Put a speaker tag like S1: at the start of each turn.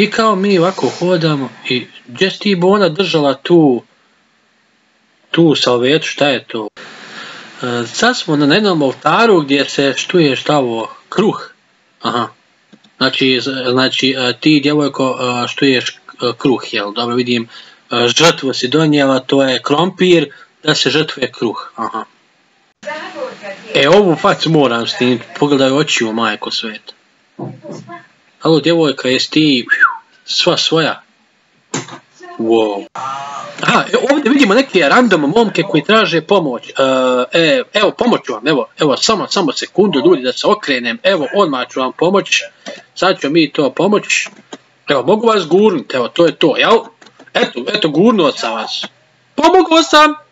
S1: I kao mi ovako hodamo i gdje ti Bona držala tu tu salvetu, šta je to? E, sad smo na jednom oltaru gdje se štuje šta ovo, kruh. Aha. Znači, znači e, ti djevojko e, štuješ kruh, jel? Dobro vidim, žrtvu si donijela, to je krompir, da se žrtvuje kruh. Aha. E, ovu facu moram s tim, pogledaj oči u majko sveta. Halo, djevojka, jesi ti sva svoja? Wow. Aha, ovdje vidimo neke random momke koji traže pomoć. E, e, evo, pomoć vam, evo, evo, samo, samo sekundu, ljudi, da se okrenem. Evo, odmah ću vam pomoć. Sad ću mi to pomoć. Evo, mogu vas gurnuti, evo, to je to, jel? Eto, eto, gurnuo sam vas. Pomogao sam!